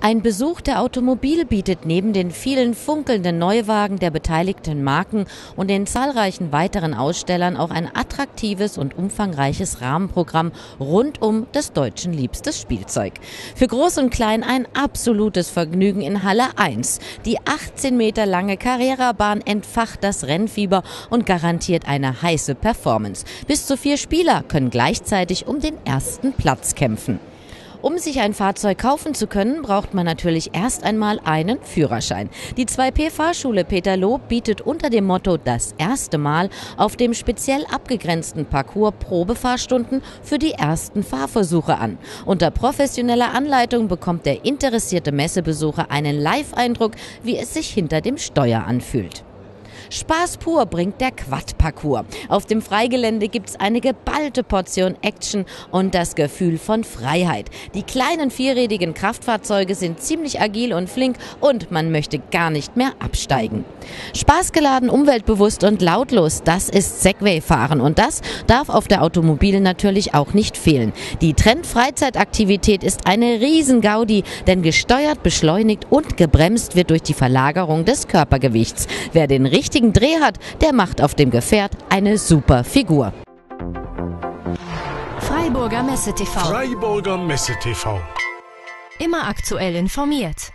Ein Besuch der Automobil bietet neben den vielen funkelnden Neuwagen der beteiligten Marken und den zahlreichen weiteren Ausstellern auch ein attraktives und umfangreiches Rahmenprogramm rund um des Deutschen liebstes Spielzeug. Für Groß und Klein ein absolutes Vergnügen in Halle 1. Die 18 Meter lange Carrera-Bahn entfacht das Rennfieber und garantiert eine heiße Performance. Bis zu vier Spieler können gleichzeitig um den ersten Platz kämpfen. Um sich ein Fahrzeug kaufen zu können, braucht man natürlich erst einmal einen Führerschein. Die 2P Fahrschule Peter Lob bietet unter dem Motto Das erste Mal auf dem speziell abgegrenzten Parcours Probefahrstunden für die ersten Fahrversuche an. Unter professioneller Anleitung bekommt der interessierte Messebesucher einen Live-Eindruck, wie es sich hinter dem Steuer anfühlt. Spaß pur bringt der Quad-Parcours. Auf dem Freigelände gibt's eine geballte Portion Action und das Gefühl von Freiheit. Die kleinen vierrädigen Kraftfahrzeuge sind ziemlich agil und flink und man möchte gar nicht mehr absteigen. Spaßgeladen, umweltbewusst und lautlos, das ist Segway-Fahren und das darf auf der Automobil natürlich auch nicht fehlen. Die Trend-Freizeitaktivität ist eine Riesengaudi, denn gesteuert, beschleunigt und gebremst wird durch die Verlagerung des Körpergewichts. Wer den richtigen Dreh hat, der macht auf dem Gefährt eine super Figur. Freiburger Messe TV. Freiburger Messe TV. Immer aktuell informiert.